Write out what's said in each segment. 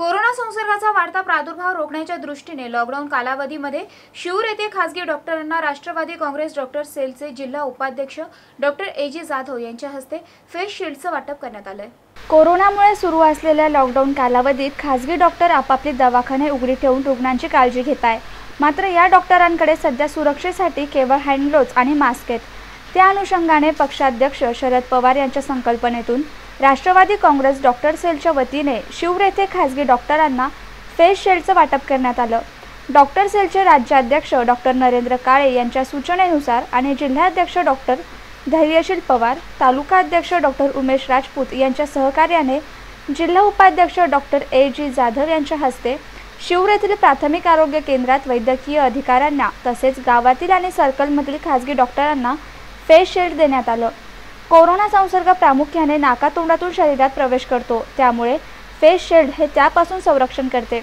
Corona संसर्गाचा वाढता प्रादुर्भाव रोखण्याच्या दृष्टीने लॉकडाऊन कालावधीमध्ये शिऊर येथे खासगी डॉक्टरांना राष्ट्रवादी काँग्रेस डॉक्टर सेलचे जिल्हा उपाध्यक्ष डॉक्टर ए जी जाधव यांच्या हस्ते फेस शिल्डचं वाटप करण्यात आलंय. कोरोनामुळे सुरू असलेल्या लॉकडाऊन कालावधीत खासगी डॉक्टर आपापले दवाखाने उघडी ठेवून रुग्णांची काळजी घेत आहे मात्र या डॉक्टरांकडे सध्या सुरक्षेसाठी केवळ हँडग्लोव्ज आणि मास्क आहेत. त्या अनुषंगाने पक्षाध्यक्ष शरद पवार यांच्या संकल्पनेतून राष्ट्रवादी काँग्रेस डॉक्टर सेलच्या वतीने शिवर येथे खासगी डॉक्टरांना फेस शेल्डचं वाटप करण्यात आलं. डॉक्टर सेलचे राज्याध्यक्ष डॉक्टर नरेंद्र काळे यांच्या सूचनेनुसार आणि जिल्हाध्यक्ष डॉक्टर धैर्यशील पवार तालुका अध्यक्ष डॉक्टर उमेश राजपूत यांच्या सहकार्याने जिल्हा उपाध्यक्ष डॉक्टर ए जी जाधव यांच्या हस्ते शिवर येथील प्राथमिक आरोग्य केंद्रात वैद्यकीय अधिकाऱ्यांना तसेच गावातील आणि सर्कलमधील खासगी डॉक्टरांना फेस शेल्ड देण्यात आलं. कोरोना संसर्ग प्रामुख्याने नाकातोंडातून शरीरात प्रवेश करतो. त्यामुळे फेस शिल्ड हे त्यापासून संरक्षण करते.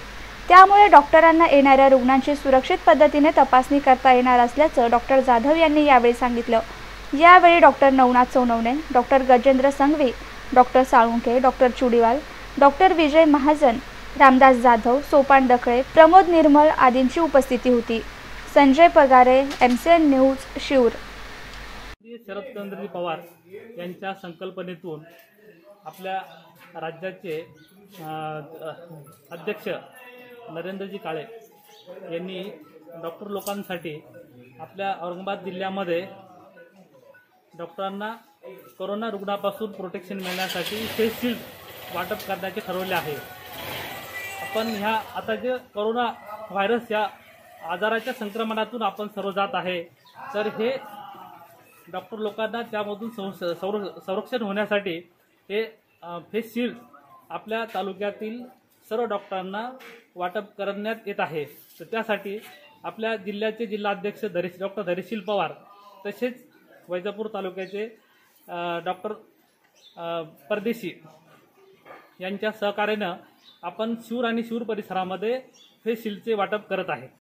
त्यामुळे डॉक्टरांना येणाऱ्या रुग्णांची सुरक्षित पद्धतीने तपासणी करता येणार असल्याचं डॉक्टर जाधव यांनी यावेळी सांगितलं. यावेळी doctor Navnath Sonawane doctor Gajendra Sanghvi doctor Salunkhe doctor Chudiwal doctor Vijay Mahajan Ramdas Jadhav Sopan Dakhale Pramod Nirmal आदींची उपस्थिती होती. Sanjay Pagare M C N news Shivur Sharadchandraji Pawar यांच्या संकल्पनेतून आपल्या राज्याचे अध्यक्ष नरेंद्रजी काळे यांनी डॉक्टर लोकांसाठी आपल्या औरंगाबाद जिल्ह्यामध्ये डॉक्टरांना कोरोना रुग्णापासून प्रोटेक्शन मिळण्यासाठी फेस शिल्ड वाटप करण्याचे ठरवले आहे. आपण ह्या आता जे कोरोना व्हायरस या आजाराच्या संक्रमणातून आपण सर्व जात आहे तर हे डॉक्टर लोकांना त्यामधून संर- संरक्षण होण्यासाठी हे फेस शिल्ड आपल्या तालुक्यातील सर्व डॉक्टरांना वाटप करण्यात येत आहे. तर त्यासाठी आपल्या जिल्ह्याचे जिल्हाध्यक्ष धरीश डॉक्टर धैर्यशील पवार तसेच वैजापूर तालुक्याचे डॉक्टर परदेशी यांच्या सहकार्यानं आपण शिवर आणि शिवर परिसरामध्ये फेस शिल्डचे वाटप करत आहे.